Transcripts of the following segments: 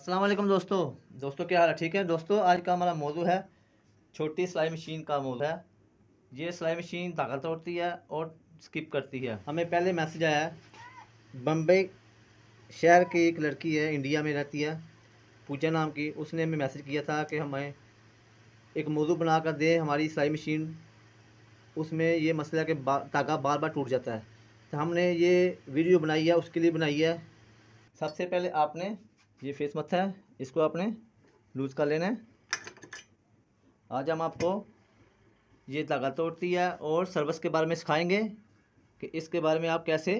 अस्सलाम वालेकुम दोस्तों। दोस्तों, क्या हाल है? ठीक है? दोस्तों, आज का हमारा मौजू है छोटी सिलाई मशीन का मौजू है। ये सिलाई मशीन धागा तोड़ती है और स्किप करती है। हमें पहले मैसेज आया है, बम्बई शहर की एक लड़की है, इंडिया में रहती है, पूजा नाम की। उसने हमें मैसेज किया था कि हमें एक मौजू बना कर दे हमारी सिलाई मशीन। उसमें ये मसला कि धागा बार बार टूट जाता है। तो हमने ये वीडियो बनाई है, उसके लिए बनाई है। सबसे पहले आपने ये फेस मत्था है, इसको आपने लूज़ कर लेना है। आज हम आपको ये धागा तोड़ती है और सर्विस के बारे में सिखाएँगे कि इसके बारे में आप कैसे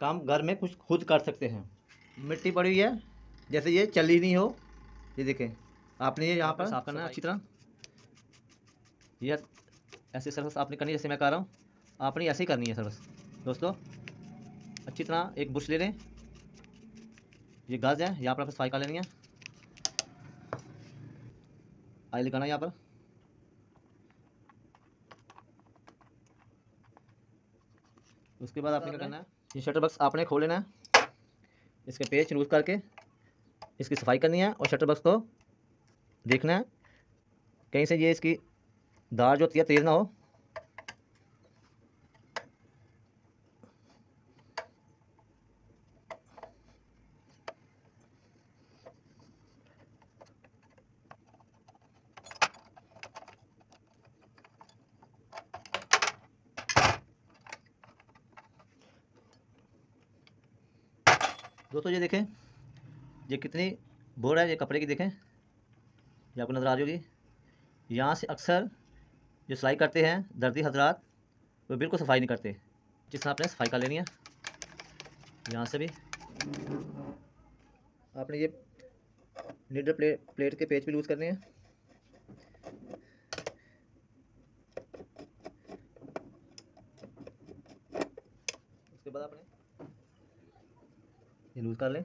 काम घर में कुछ खुद कर सकते हैं। मिट्टी पड़ी हुई है, जैसे ये चली नहीं हो। ये देखें, आपने ये यहाँ पर साफ़ करना है अच्छी तरह। ये ऐसे सर्विस आपने करनी है, जैसे मैं कर रहा हूँ। आपने ऐसे ही करनी है सर्विस। दोस्तों, अच्छी तरह एक बुश ले लें। ये गज है, यहाँ पर आपको सफ़ाई कर लेनी है। आई लगाना यहाँ पर। उसके बाद आपने क्या करना है? ये शटर बॉक्स आपने खोल लेना है। इसके पेज लूज करके इसकी सफ़ाई करनी है और शटर बॉक्स को देखना है। कहीं से ये इसकी दार जो होती है, तेज़ ना हो। दोस्तों, ये देखें। ये कितनी बोर है, ये कपड़े की देखें। ये आपको नज़र आ रही होगी यहाँ से अक्सर जो सिलाई करते हैं, दर्दी हजरात, वो बिल्कुल सफ़ाई नहीं करते। जिस आपने सफ़ाई कर लेनी है। यहाँ से भी। आपने ये नीडल प्लेट प्लेट के पेज भी लूज़ करने हैं। उसके बाद आपने ये लूज़ कर लें।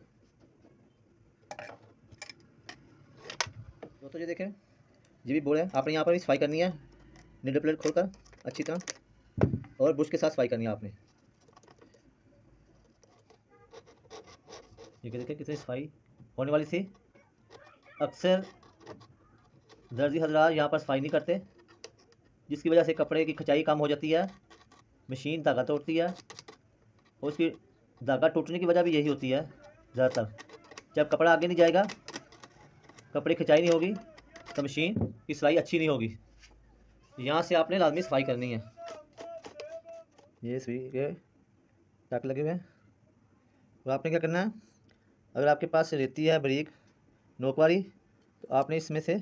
दोस्तों, ये देखें, ये भी बोल है। आपने यहाँ पर भी सफ़ाई करनी है नीडल प्लेट खोलकर, अच्छी तरह, और बुश के साथ सफ़ाई करनी है आपने। ये देखें कितनी सफ़ाई होने वाली थी। अक्सर दर्जी हजरात यहाँ पर सफ़ाई नहीं करते, जिसकी वजह से कपड़े की खचाई कम हो जाती है, मशीन धागा तोड़ती है, और उसकी धागा टूटने की वजह भी यही होती है, ज़्यादातर। जब कपड़ा आगे नहीं जाएगा, कपड़े खिंचाई नहीं होगी तो मशीन की सिलाई अच्छी नहीं होगी। यहाँ से आपने लाजमी सफ़ाई करनी है। ये सुई के टक लगे हुए हैं। तो आपने क्या करना है? अगर आपके पास रेती है बरीक नोक वाली तो आपने इसमें से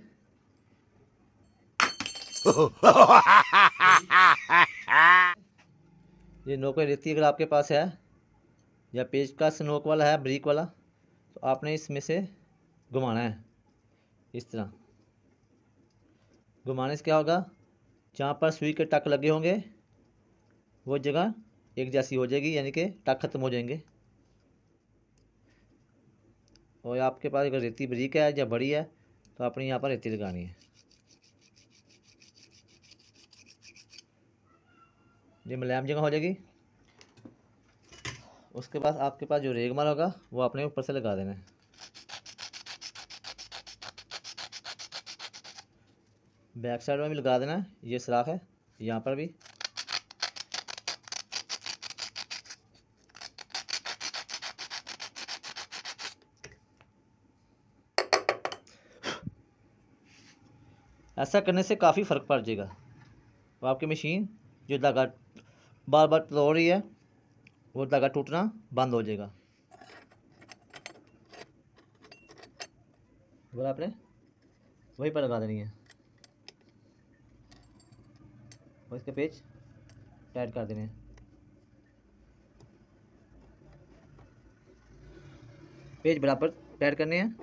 ये नोक रेती अगर आपके पास है या पेज का स्नोक वाला है, ब्रिक वाला तो आपने इसमें से घुमाना है। इस तरह। घुमाने से क्या होगा? जहाँ पर सुई के टक लगे होंगे, वो जगह एक जैसी हो जाएगी, यानी कि टक ख़त्म हो जाएँगे। और आपके पास अगर रेती ब्रिक है या बड़ी है तो आपने यहाँ पर रेती लगानी है। ये मुलायम जगह हो जाएगी। उसके बाद आपके पास जो रेगमाल होगा, वो अपने ऊपर से लगा देना है। बैक साइड में भी लगा देना है, ये सराख है, यहाँ पर भी। ऐसा करने से काफ़ी फ़र्क पड़ जाएगा। तो आपकी मशीन जो धागा बार बार तोड़ रही है वो धागा टूटना बंद हो जाएगा। अगर आपने? वहीं पर लगा देनी है। और इसके पेज टाइट कर देने पेज बराबर टाइट करने हैं।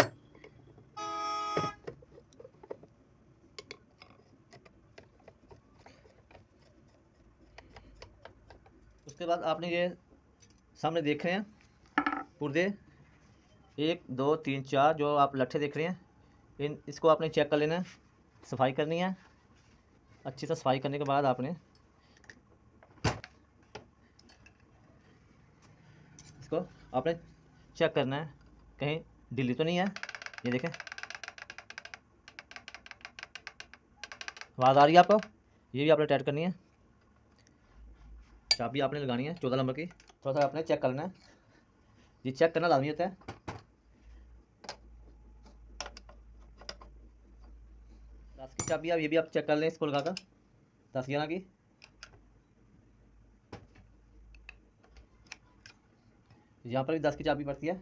उसके बाद आपने ये सामने देख रहे हैं। पुर्दे, एक, दो, तीन, चार जो आप लट्ठे देख रहे हैं, इन, इसको आपने चेक कर लेना है। सफ़ाई करनी है। अच्छी से सफ़ाई करने के बाद आपने इसको आपने चेक करना है। कहीं ढीली तो नहीं है। ये देखें। आवाज़ आ रही है आपको? ये भी आपने टाइट करनी है। चाबी आपने लगानी है, चौदह नंबर की। थोड़ा सा आपने चेक करना है ये चेक करना लाजमी होता है दस की चाबी आप ये भी आप चेक कर लें इसको लगाकर। दस ग्यारह की। यहाँ पर भी दस की चाबी पड़ती है।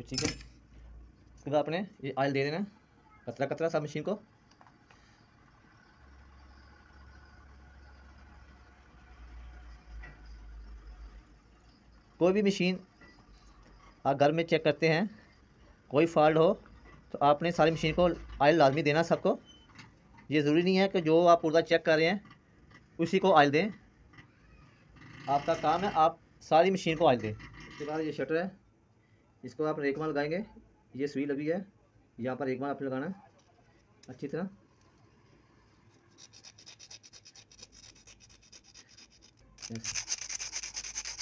ठीक है। उसके बाद आपने ये ऑयल दे देना। कतरा कतरा सब मशीन को। कोई भी मशीन आप घर में चेक करते हैं, कोई फॉल्ट हो तो आपने सारी मशीन को आयल लाजमी देना सबको। ये ज़रूरी नहीं है कि जो आप पुर्जा चेक कर रहे हैं, उसी को ऑयल दें। आपका काम है, आप सारी मशीन को ऑयल दें। उसके बाद ये शटर है, इसको आप एक रेकमा लगाएँगे। ये सुई लगी है, यहाँ पर एक रेकमा आपने लगाना है अच्छी तरह।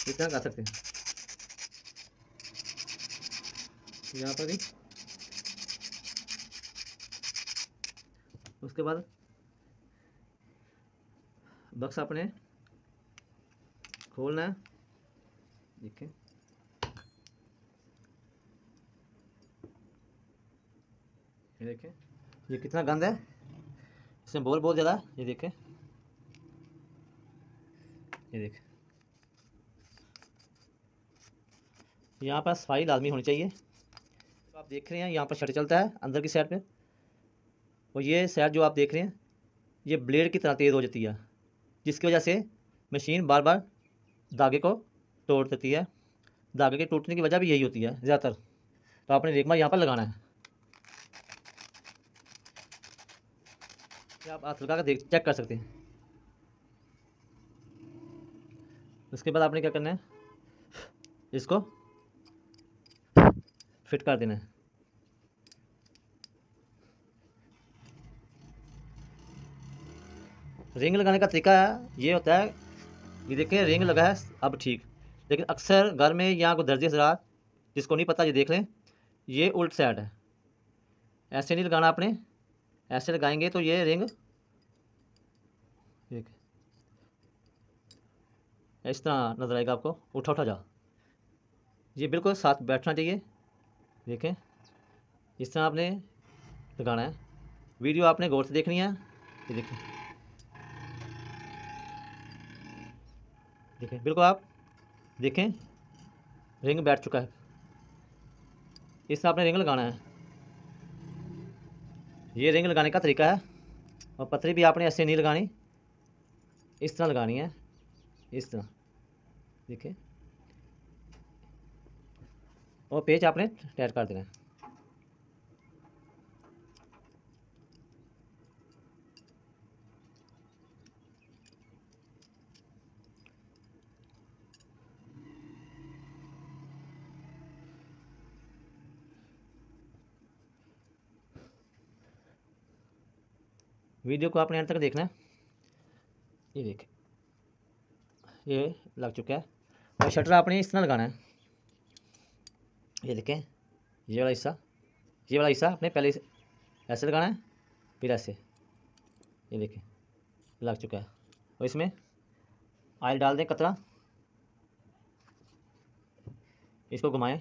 इतना कर सकते हैं? यहाँ पर भी। उसके बाद बक्स अपने खोलना। है देखें। ये देखें। ये कितना गंद है। इसमें बोल बहुत ज़्यादा ये देखें। ये देखें। यहाँ पर सफ़ाई लाजमी होनी चाहिए। तो आप देख रहे हैं, यहाँ पर शटर चलता है, अंदर की साइड पे। और ये साइड जो आप देख रहे हैं, ये ब्लेड की तरह तेज़ हो जाती है, जिसकी वजह से मशीन बार बार धागे को तोड़ देती है। धागे के टूटने की वजह भी यही होती है, ज़्यादातर। तो आपने रेगमा यहाँ पर लगाना है। आप हाथ लगा कर देख चेक कर सकते हैं। उसके बाद आपने क्या करना है? इसको फिट कर देना है। रिंग लगाने का तरीका ये होता है ये देखें, रिंग लगा है, अब ठीक। लेकिन अक्सर घर में यहाँ को दर्जे हजरात, जिसको नहीं पता, ये देख लें, ये उल्ट साइड है। ऐसे नहीं लगाना आपने, ऐसे लगाएँगे तो ये रिंग इस तरह नज़र आएगा आपको। उठा उठा, जा। ये बिल्कुल साथ बैठना चाहिए। देखें, इस तरह आपने लगाना है। वीडियो आपने गौर से देखनी है। ये देखें। देखें, बिल्कुल आप देखें, रिंग बैठ चुका है। इस तरह आपने रिंग लगाना है। ये रिंग लगाने का तरीका है, और पतरी भी आपने ऐसे नहीं लगानी। इस तरह लगानी है। इस तरह। देखें। और पेज आपने टाइट कर देना है। वीडियो को आपने अंत तक देखना है। ये देखें। ये लग चुका है। और शटर आपने इस तरह लगाना है। ये देखें, ये वाला हिस्सा, ये वाला हिस्सा आपने पहले ऐसे लगाना है, फिर ऐसे। ये देखें, लग चुका है। और इसमें ऑयल डाल दें कतरा। इसको घुमाएँ।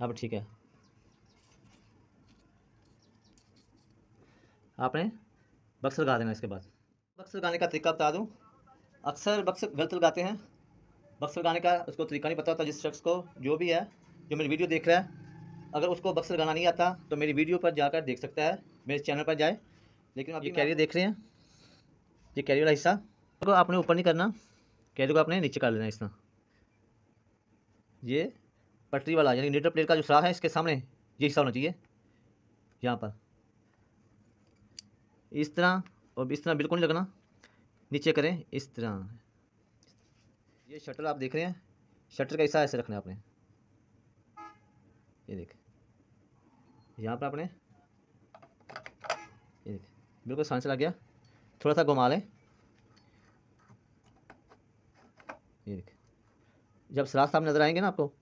अब ठीक है। आपने बक्स लगा देना इसके बाद। बक्स लगाने का तरीका बता दूँ। अक्सर बक्स गलत लगाते हैं। बक्स लगाने का उसको तरीका नहीं पता होता जिस शख्स को जो भी है जो मेरी वीडियो देख रहा है अगर उसको बक्स लगाना नहीं आता तो मेरी वीडियो पर जाकर देख सकता है मेरे चैनल पर जाए। लेकिन आप ये कैरियर देख रहे हैं। ये कैरियर वाला हिस्सा। को आपने ऊपर नहीं करना। कैरियर को आपने नीचे कर लेना इस तरह ये पटरी वाला यानी नीटर प्लेट का जो सराह है इसके सामने ये हिस्सा होना चाहिए। यहाँ पर। इस तरह और इस तरह बिल्कुल नहीं लगना। नीचे करें इस तरह। ये शटर आप देख रहे हैं? शटर का हिस्सा ऐसे रखना है आपने। ये देख। यहाँ पर आपने ये देखें। बिल्कुल सांस लग गया। थोड़ा सा घुमा लें। ये देखें। जब सराज साहब नज़र आएँगे ना आपको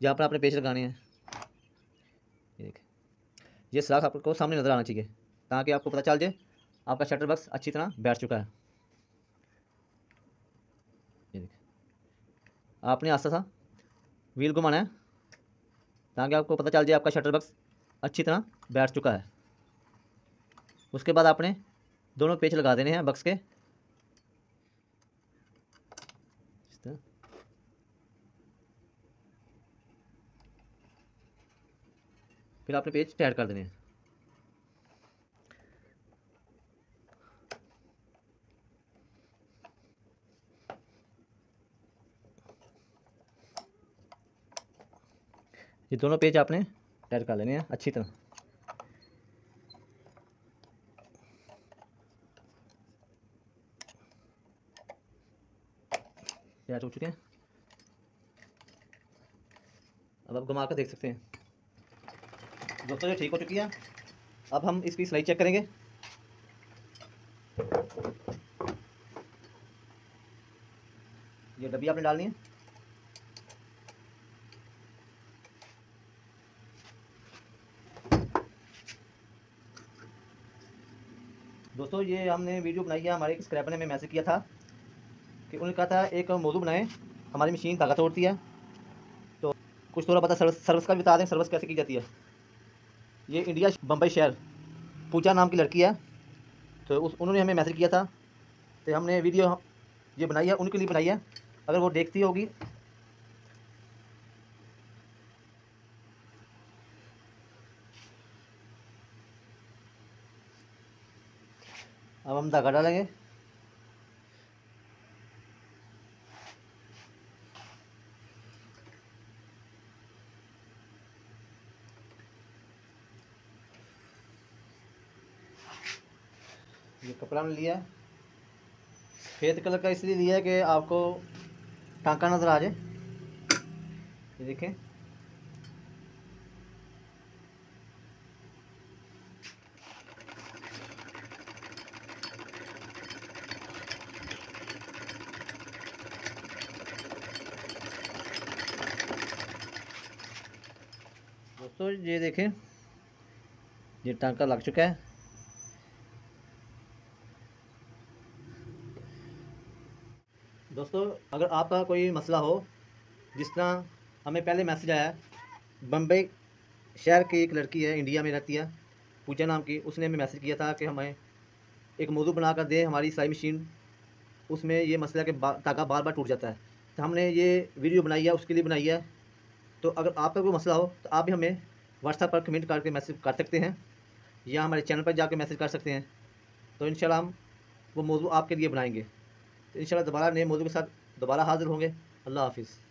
यहाँ पर आपने पेच लगाने हैं। ये देखें। ये सलाख आपको सामने नज़र आना चाहिए, ताकि आपको पता चल जाए, आपका शटर बक्स अच्छी तरह बैठ चुका है ये देखें आपने आस्ता सा? व्हील घुमाना है। ताकि आपको पता चल जाए आपका शटर बक्स अच्छी तरह बैठ चुका है। उसके बाद आपने दोनों पेच लगा देने हैं बक्स के। फिर आपने पेज टैड कर देने हैं। ये दोनों पेज आपने टाइट कर लेने हैं, अच्छी तरह। हो चुके हैं। अब आप घुमा कर देख सकते हैं। दोस्तों, ये ठीक हो चुकी है। अब हम इसकी सिलाई चेक करेंगे। ये डब्बी आपने डालनी है। दोस्तों, ये हमने वीडियो बनाई है, हमारे एक स्क्रैपर ने हमें मैसेज किया था कि उन्होंने कहा था, एक मौजू बनाएँ, हमारी मशीन ताकत तोड़ती है। तो कुछ थोड़ा पता सर्विस सर्विस का भी बता दें सर्विस कैसे की जाती है। ये इंडिया बम्बई शहर, पूजा नाम की लड़की है। तो उस, उन्होंने हमें मैसेज किया था तो हमने वीडियो ये बनाई है, उनके लिए बनाई है। अगर वो देखती होगी अब हम धागा डालेंगे। ये कपड़ा में लिया सफ़ेद कलर का इसलिए लिया कि आपको टांका नज़र आ जाए। ये देखें। दोस्तों, ये देखें, ये टांका लग चुका है। दोस्तों, अगर आपका कोई मसला हो, जिस तरह हमें पहले मैसेज आया बम्बई शहर की एक लड़की है, इंडिया में रहती है, पूजा नाम की, उसने हमें मैसेज किया था कि हमें एक मौजू बना कर दे हमारी सिलाई मशीन। उसमें ये मसला कि धागा बार बार टूट जाता है। तो हमने ये वीडियो बनाई है, उसके लिए बनाई है। तो अगर आपका कोई मसला हो तो आप भी हमें व्हाट्सएप पर कमेंट करके मैसेज कर सकते हैं, या हमारे चैनल पर जाकर मैसेज कर सकते हैं। तो इन हम वो मौजू आपके लिए बनाएँगे। तो इन दोबारा नए मौजू के साथ दोबारा हाजिर होंगे। अल्लाह हाफिज़।